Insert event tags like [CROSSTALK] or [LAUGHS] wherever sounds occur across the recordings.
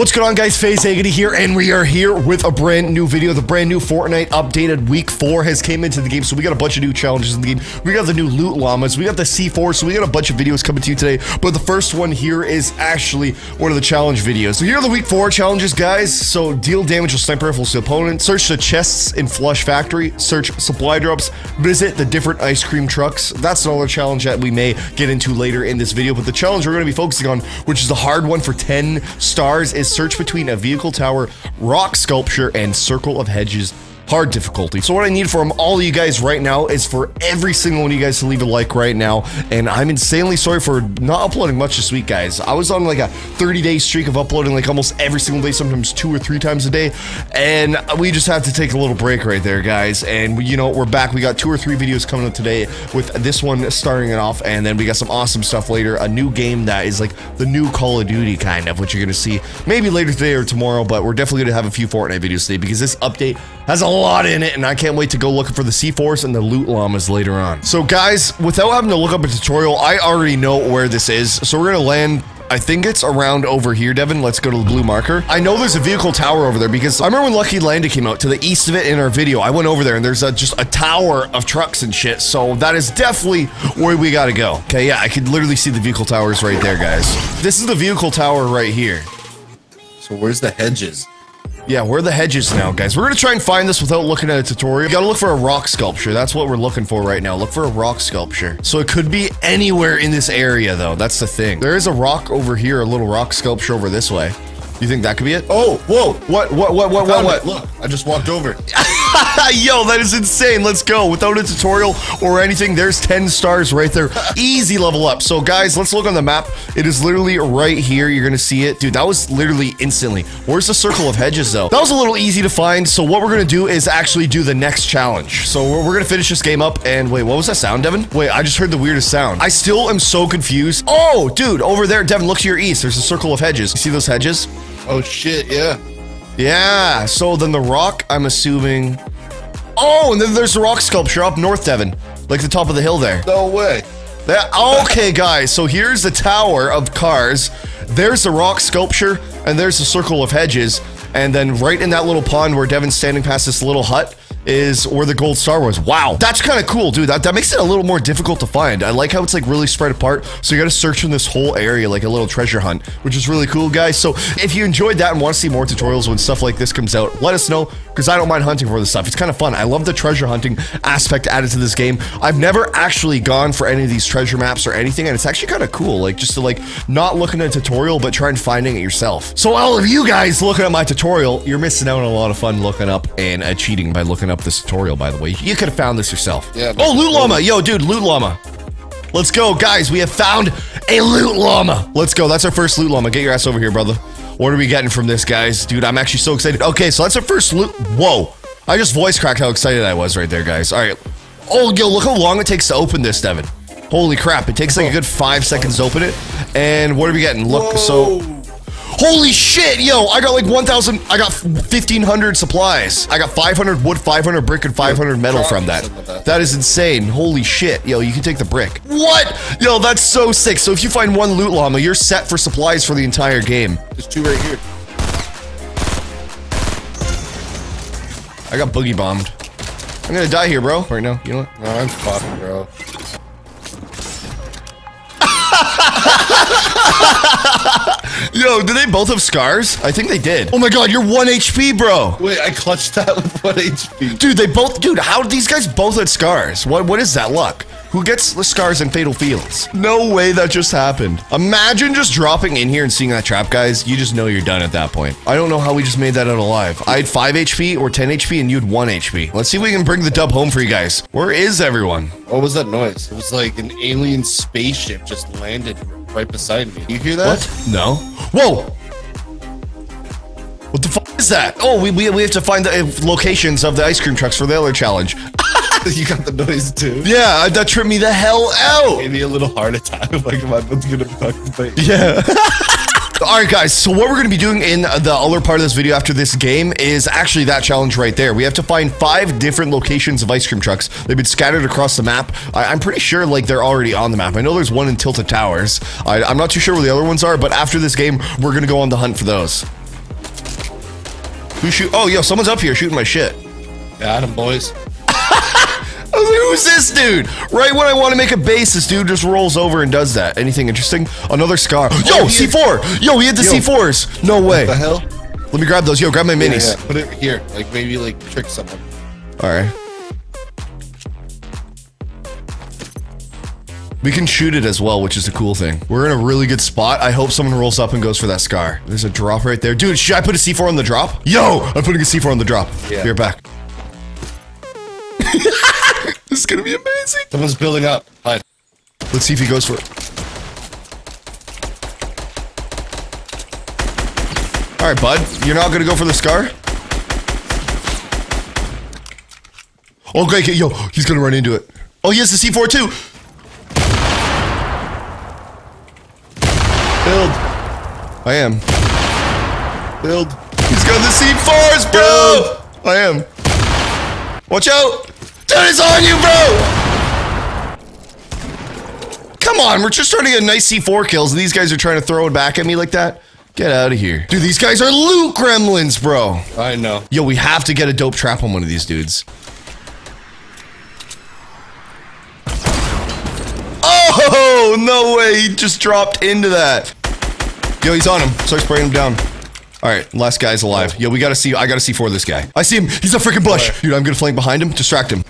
What's going on guys, FaZe Agony here, and we are here with a brand new video. The brand new Fortnite updated week 4 has came into the game, so we got a bunch of new challenges in the game. We got the new loot llamas, we got the C4, so we got a bunch of videos coming to you today. But the first one here is actually one of the challenge videos. So here are the week 4 challenges, guys. So deal damage with sniper rifles to opponent, search the chests in Flush Factory, search supply drops, visit the different ice cream trucks. That's another challenge that we may get into later in this video. But the challenge we're going to be focusing on, which is the hard one for 10 stars, is search between a vehicle tower, rock sculpture, and circle of hedges hard difficulty. So what I need from all of you guys right now is for every single one of you guys to leave a like right now. And I'm insanely sorry for not uploading much this week, guys. I was on like a 30 day streak of uploading like almost every single day, sometimes two or three times a day. And we just have to take a little break right there, guys. And you know, we're back. We got two or three videos coming up today with this one starting it off. And then we got some awesome stuff later. A new game that is like the new Call of Duty kind of, which you're going to see maybe later today or tomorrow. But we're definitely going to have a few Fortnite videos today because this update has a lot in it, and I can't wait to go looking for the C4s and the loot llamas later on. So guys, without having to look up a tutorial, I already know where this is. So we're gonna land I think it's around over here, Devin. Let's go to the blue marker. I know there's a vehicle tower over there because I remember when Lucky Landing came out to the east of it in our video. I went over there and there's a, just a tower of trucks and shit. So that is definitely where we gotta go. Okay, yeah, I could literally see the vehicle towers right there, guys. This is the vehicle tower right here. So where's the hedges? Yeah, where are the hedges now, guys? We're gonna try and find this without looking at a tutorial. You gotta look for a rock sculpture. That's what we're looking for right now. Look for a rock sculpture. So it could be anywhere in this area, though. That's the thing. There is a rock over here, a little rock sculpture over this way. You think that could be it? Oh, whoa. What, what, what, what, what, what? Look, I just walked over. [LAUGHS] [LAUGHS] Yo, that is insane. Let's go. Without a tutorial or anything, there's 10 stars right there. [LAUGHS] Easy level up. So, guys, let's look on the map. It is literally right here. You're going to see it. Dude, that was literally instantly. Where's the circle of hedges, though? That was a little easy to find. So, what we're going to do is actually do the next challenge. So, we're, we're going to finish this game up. And wait, what was that sound, Devin? Wait, I just heard the weirdest sound. I still am so confused. Oh, dude, over there, Devin, look to your east. There's a circle of hedges. You see those hedges? Oh, shit, yeah. Yeah, so then the rock, I'm assuming... Oh, and then there's the rock sculpture up north, Devin. Like the top of the hill there. No way. That, okay, guys, so here's the tower of cars. There's the rock sculpture, and there's the circle of hedges. And then right in that little pond where Devin's standing past this little hut, is where the gold star was. Wow, that's kind of cool, dude. That, that makes it a little more difficult to find. I like how it's like really spread apart. So you got to search in this whole area like a little treasure hunt, which is really cool, guys. So if you enjoyed that and want to see more tutorials when stuff like this comes out, let us know because I don't mind hunting for this stuff. It's kind of fun. I love the treasure hunting aspect added to this game. I've never actually gone for any of these treasure maps or anything, and it's actually kind of cool. Like just to like not looking at a tutorial, but trying finding it yourself. So all of you guys looking at my tutorial, you're missing out on a lot of fun looking up and uh, cheating by looking up this tutorial, by the way. You could have found this yourself. Yeah. Oh, loot llama. Yo, dude, loot llama. Let's go, guys. We have found a loot llama. Let's go. That's our first loot llama. Get your ass over here, brother. What are we getting from this, guys? Dude, I'm actually so excited. Okay, so that's our first loot. Whoa. I just voice cracked how excited I was right there, guys. All right. Oh, yo, look how long it takes to open this, Devin. Holy crap. It takes like a good five seconds to open it. And what are we getting? Look, so... Holy shit, yo, I got like 1,000, I got 1,500 supplies. I got 500 wood, 500 brick, and 500 metal from that. That is insane. Holy shit. Yo, you can take the brick. What? Yo, that's so sick. So if you find one loot llama, you're set for supplies for the entire game. There's two right here. I got boogie bombed. I'm gonna die here, bro. Right now, you know what? No, I'm fucking, bro. [LAUGHS] Yo, do they both have scars? I think they did. Oh my god, you're 1 HP, bro. Wait, I clutched that with 1 HP. Dude, they both, dude, how these guys both had scars? What, what is that luck? Who gets the scars in Fatal Fields? No way that just happened. Imagine just dropping in here and seeing that trap, guys. You just know you're done at that point. I don't know how we just made that out alive. I had 5 HP or 10 HP and you had 1 HP. Let's see if we can bring the dub home for you guys. Where is everyone? What was that noise? It was like an alien spaceship just landed right beside me. You hear that? What? No. Whoa! What the fuck is that? Oh, we, we, we have to find the uh, locations of the ice cream trucks for the other challenge. [LAUGHS] you got the noise too. Yeah, that tripped me the hell out. Gave me a little heart attack. [LAUGHS] Like my butt's gonna fucking bite. Yeah. [LAUGHS] All right, guys. So what we're going to be doing in the other part of this video after this game is actually that challenge right there. We have to find five different locations of ice cream trucks. They've been scattered across the map. I, am pretty sure like they're already on the map. I know there's one in Tilted Towers. I, I'm not too sure where the other ones are, but after this game, we're going to go on the hunt for those. Who shoot? Oh, yo, someone's up here shooting my shit. Got him, boys. Was like, who's this dude? Right when I want to make a base, this dude just rolls over and does that. Anything interesting? Another scar. Oh, Yo, Oh, he- C4. Yo, he hit the Yo. C4s. No way. The hell? Let me grab those. Yo, grab my Yeah, minis. yeah. Put it here. Like maybe like trick someone. All right. We can shoot it as well, which is a cool thing. We're in a really good spot. I hope someone rolls up and goes for that scar. There's a drop right there. Dude, should I put a C4 on the drop? Yo, I'm putting a C4 on the drop. Yeah. Be right back. Gonna be amazing. Someone's building up. Hide. Let's see if he goes for it. All right, bud. You're not gonna go for the scar? Okay, okay, yo, he's gonna run into it. Oh, he has the C4 too. Build. I am. Build. He's got the C4s, bro. I am. Watch out. Dude, it's on you, bro. Come on, we're just trying to get a nice C4 kills, and these guys are trying to throw it back at me like that. Get out of here. Dude, these guys are loot gremlins, bro. I know. Yo, we have to get a dope trap on one of these dudes. Oh, no way. He just dropped into that. Yo, he's on him. Start spraying him down. All right, last guy's alive. Yo, we gotta see. I gotta see for this guy. I see him. He's a freaking bush. Dude, I'm gonna flank behind him. Distract him.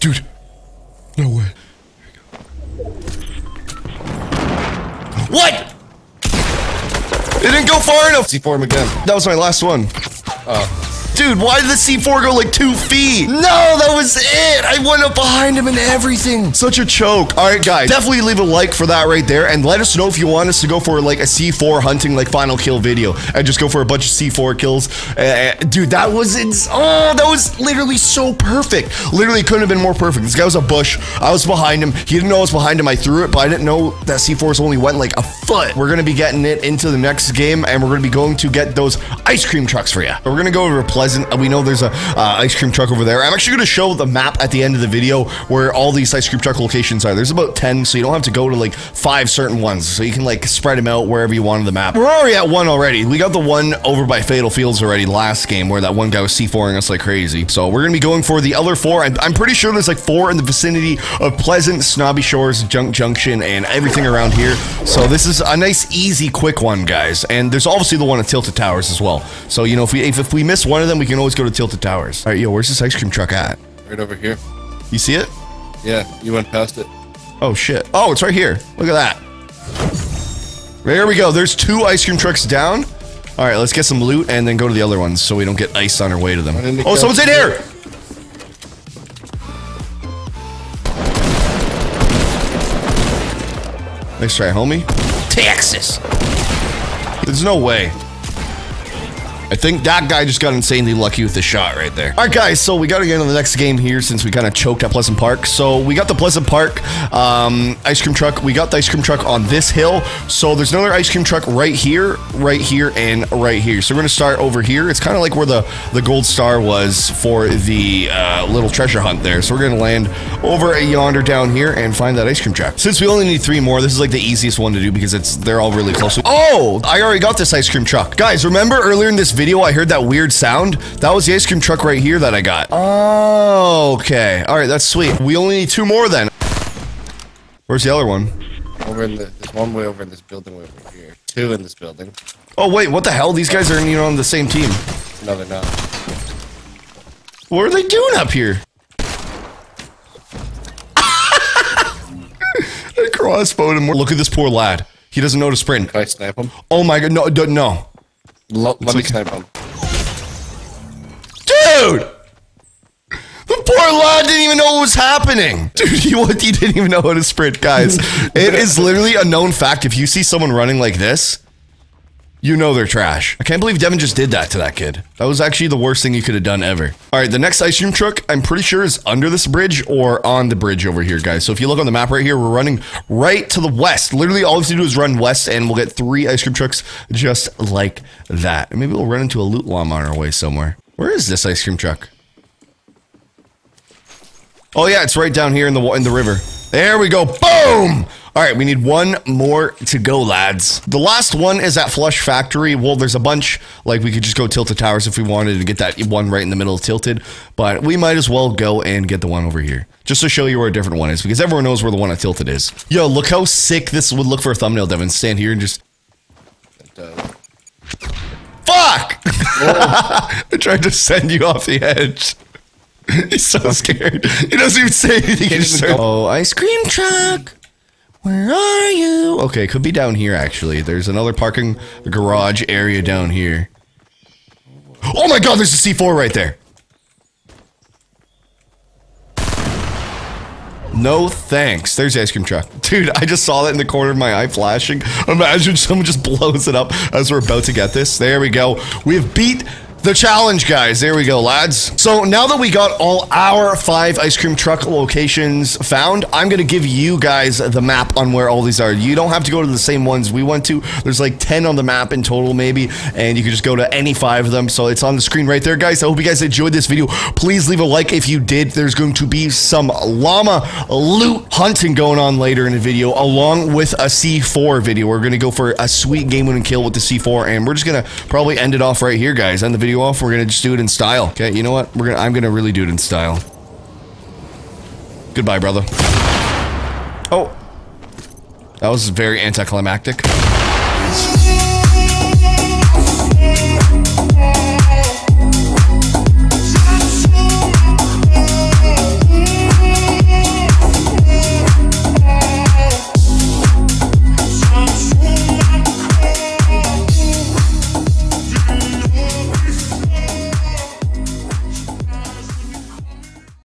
Dude. No way. What? It didn't go far enough. C4 him again. That was my last one. Oh. Dude, why did the C4 go like two feet? No, that was it. I went up behind him and everything. Such a choke. All right, guys, definitely leave a like for that right there. And let us know if you want us to go for like a C4 hunting, like final kill video and just go for a bunch of C4 kills. Uh, dude, that was, ins- oh, that was literally so perfect. Literally couldn't have been more perfect. This guy was a bush. I was behind him. He didn't know I was behind him. I threw it, but I didn't know that C4s only went like a foot. We're going to be getting it into the next game and we're going to be going to get those ice cream trucks for you. We're going to go over Pleasant. We know there's a uh, ice cream truck over there. I'm actually going to show the map at the end of the video where all these ice cream truck locations are. There's about 10, so you don't have to go to like five certain ones. So you can like spread them out wherever you want on the map. We're already at one already. We got the one over by Fatal Fields already last game where that one guy was C4ing us like crazy. So we're going to be going for the other four. I'm, I'm pretty sure there's like four in the vicinity of Pleasant, Snobby Shores, Junk Junction, and everything around here. So this is a nice, easy, quick one, guys. And there's obviously the one at Tilted Towers as well. So, you know, if we if, if we miss one of them, we can always go to Tilted Towers. All right, yo, where's this ice cream truck at? Right over here. You see it? Yeah, you went past it. Oh shit. Oh, it's right here. Look at that. There we go. There's two ice cream trucks down. All right, let's get some loot and then go to the other ones so we don't get ice on our way to them. Oh, someone's in here. Nice try, homie. Texas. There's no way. I think that guy just got insanely lucky with the shot right there. All right, guys, so we got to get into the next game here since we kind of choked at Pleasant Park. So we got the Pleasant Park um, ice cream truck. We got the ice cream truck on this hill. So there's another ice cream truck right here, right here, and right here. So we're going to start over here. It's kind of like where the, the gold star was for the uh, little treasure hunt there. So we're going to land over yonder down here and find that ice cream truck. Since we only need three more, this is like the easiest one to do because it's they're all really close. Oh, I already got this ice cream truck. Guys, remember earlier in this video I heard that weird sound? That was the ice cream truck right here that I got. Oh, okay. All right, that's sweet. We only need two more then. Where's the other one? Over in the there's one way over in this building way over here. Two in this building. Oh, wait, what the hell? These guys aren't even on the same team. No, they're not. What are they doing up here? [LAUGHS] I crossbowed him. Look at this poor lad. He doesn't know to sprint. Can I snipe him? Oh my god, no, d- let me snipe him. Dude! The poor lad didn't even know what was happening. [LAUGHS] Dude, he, he didn't even know how to sprint, guys. [LAUGHS] it is literally a known fact. If you see someone running like this, you know they're trash. I can't believe Devin just did that to that kid. That was actually the worst thing he could have done ever. All right, the next ice cream truck, I'm pretty sure is under this bridge or on the bridge over here, guys. So if you look on the map right here, we're running right to the west. Literally, all we have to do is run west, and we'll get three ice cream trucks just like that. And maybe we'll run into a loot llama on our way somewhere. Where is this ice cream truck? Oh yeah, it's right down here in the in the river. There we go. Boom. All right, we need one more to go, lads. The last one is at Flush Factory. Well, there's a bunch. Like we could just go Tilted Towers if we wanted to get that one right in the middle of Tilted, but we might as well go and get the one over here just to show you where a different one is because everyone knows where the one at Tilted is. Yo, look how sick this would look for a thumbnail, Devin. Stand here and just fuck. [LAUGHS] I tried to send you off the edge. [LAUGHS] He's so scared. He doesn't even say anything. He just starts, oh, ice cream truck. Where are you? Okay, could be down here actually. There's another parking garage area down here. Oh my god, there's a C4 right there. No thanks. There's the ice cream truck. [LAUGHS] Dude, I just saw that in the corner of my eye flashing. Imagine someone just [LAUGHS] blows it up as we're about to get this. There we go. We've beat the challenge, guys. There we go, lads. So now that we got all our five ice cream truck locations found, I'm going to give you guys the map on where all these are. You don't have to go to the same ones we went to. There's like 10 on the map in total, maybe, and you can just go to any five of them. So it's on the screen right there, guys. I hope you guys enjoyed this video. Please leave a like if you did. There's going to be some llama loot hunting going on later in the video, along with a C4 video. We're going to go for a sweet game winning kill with the C4, and we're just going to probably end it off right here, guys. End the video off. We're to just do it in style. Okay, you know what? We're gonna. I'm to really do it in style. Goodbye, brother. Oh. That was very anticlimactic.